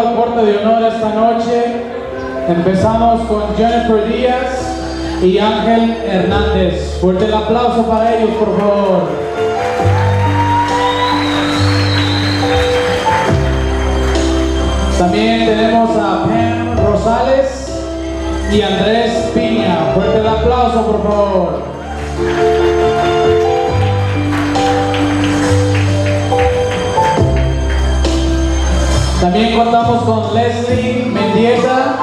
al corte de honor esta noche. Empezamos con Jennifer Díaz y Ángel Hernández. Fuerte el aplauso para ellos, por favor. También tenemos a Pam Rosales y Andrés Piña. Fuerte el aplauso, por favor. También contamos con Leslie Mendieta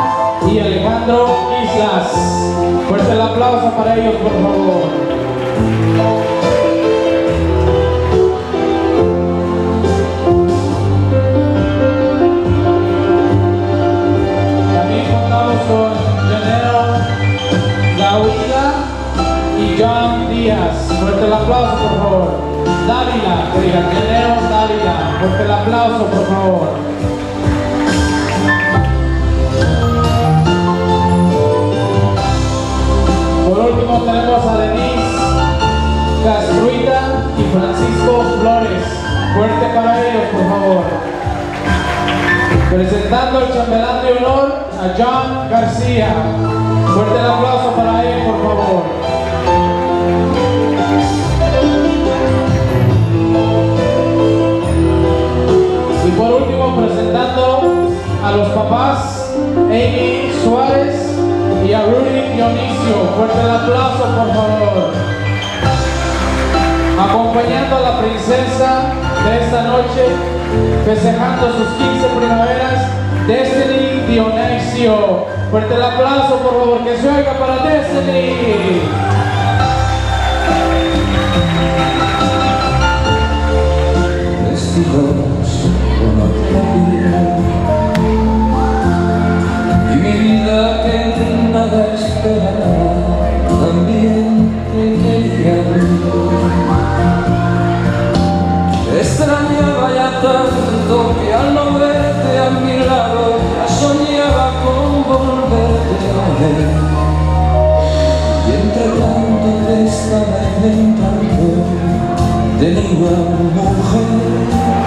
y Alejandro Islas. Fuerte el aplauso para ellos, por favor. También contamos con Janero Gahuila y John Díaz. Fuerte el aplauso, por favor. Dávila, que diga, Dávila. Fuerte el aplauso, por favor. Castruita y Francisco Flores. Fuerte para ellos, por favor. Presentando el chambelán de honor a John García. Fuerte el aplauso para él, por favor. A la princesa de esta noche, festejando sus 15 primaveras, Destiny Dionisio. Fuerte el aplauso, por favor, que se oiga para Destiny. De ninguna mujer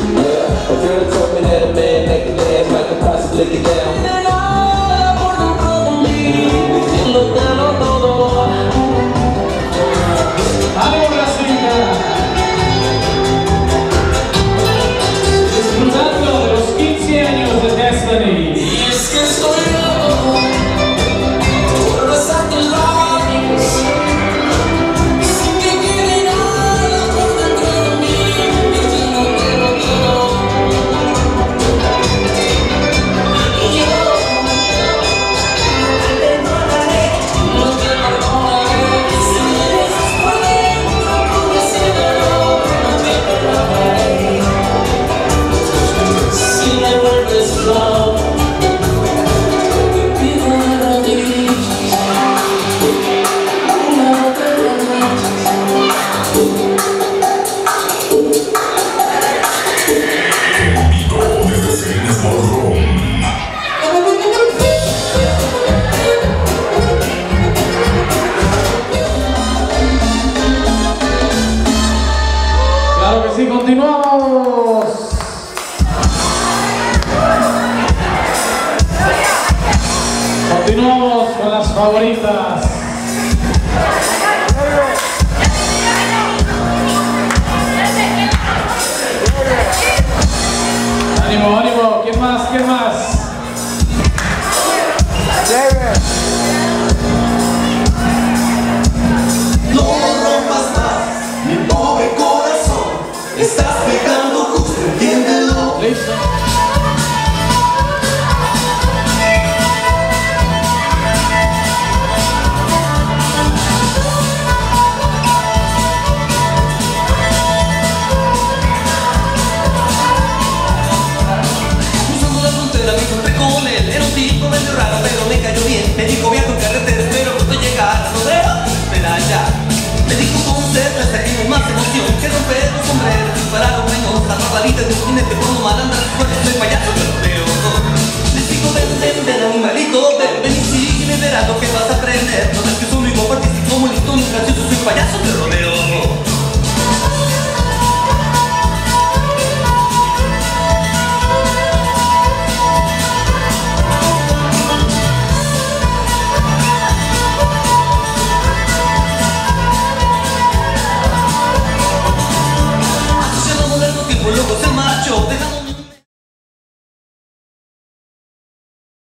Sanity. favoritas. Ánimo, ánimo. ¿Quién más? ¿Quién más? No rompas más, mi pobre corazón. Estás pegando. canción que romper un sombrero disparado en otra papadita de un jinete con un malandra de payaso pero de ojo les digo ven ven ven animalito ven ven y sigue verás lo que vas a aprender. No es que soy un igual artístico muy listo gracioso soy payaso pero de ojo